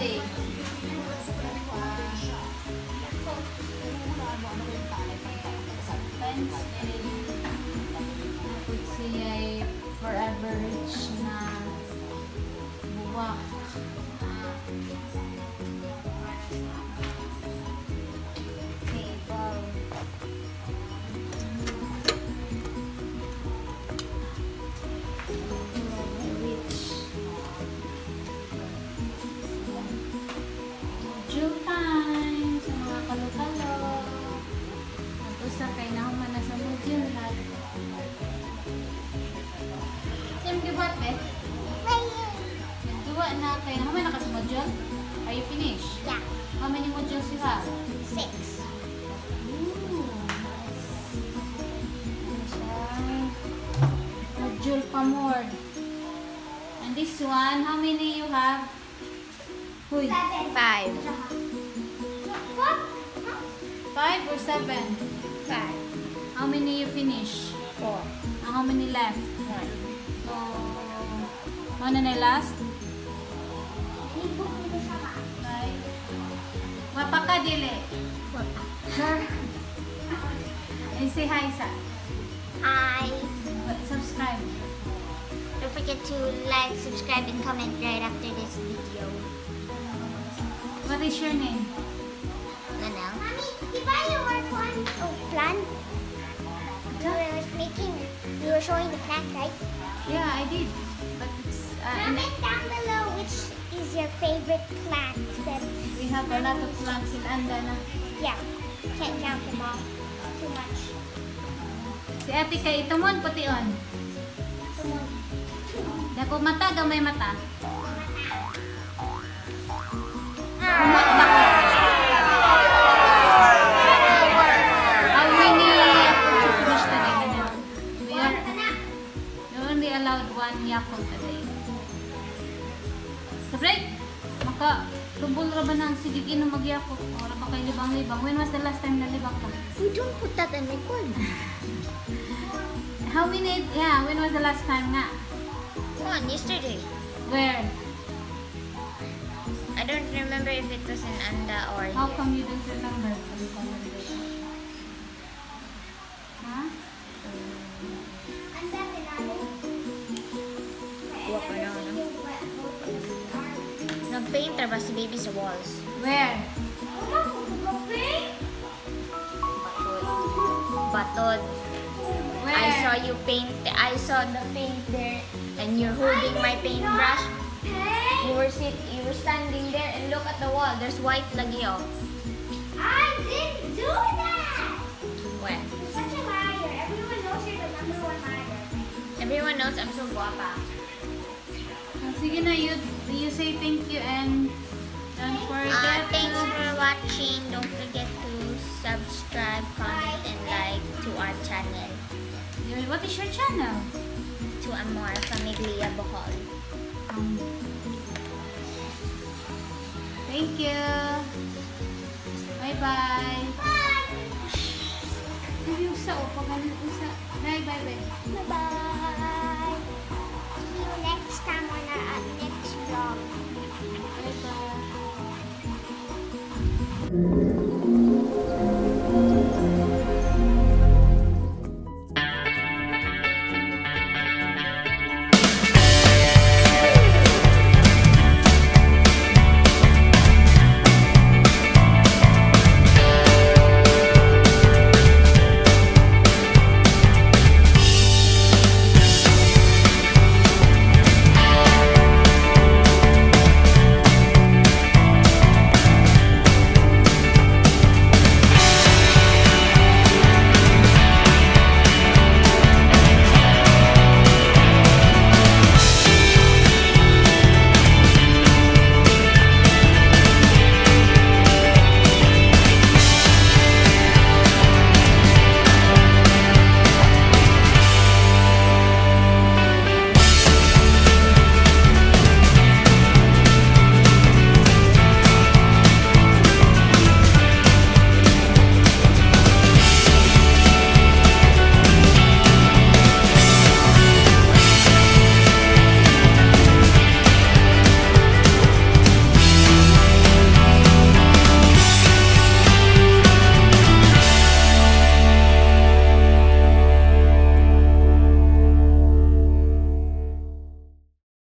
day. Nagduwa na kay nahuman na ka sa module? Are you finished? Yeah. How many modules you have? Six. Ooh. Module pa more. And this one, how many you have? Huy, Five. five or seven? Five. How many you finish? Four. And how many left? One. So, one na last? Wapa ka, dili. And say hi sa. I Subscribe. don't forget to like, subscribe, and comment right after this video. What is your name? Ano? Mommy, di ba yung work on oh, plan? You were making, you were showing the plant, right? Yeah, I did. Uh, Comment down below which is your favorite plant. That, we have a lot of plants in Anda na. yeah, can't count them all. Too much. Si ate kay itumon, pution. Come on. Dako mata, gamay mata. You only allowed one Yakult a day. Sa break, maka, tubol ra ba ng sigigin na mag-Yakult? Wala pa kayo libang-libang. When was the last time na libang ka? We don't put that in record. How many, yeah, when was the last time nga? One, yesterday. Where? I don't remember if it was in Anda or How here. come you don't remember? Nag-paint ba si baby sa walls? Where? Batod. Where? I saw you paint, I saw the paint there and you're holding my paintbrush. You were sit, you were standing there and look at the wall. There's white lagi oh. I didn't do that! When? You're such a liar. Everyone knows you're the number one liar. Everyone knows I'm so guapa. Sige na, you, you say thank you and don't forget Uh, thanks to... for watching. Don't forget to subscribe, comment, and like to our channel. What is your channel? To Amor Familia Bohol. Um, thank you. Bye-bye. Bye! Yung sa o, pagalit usa. Bye, bye, bye.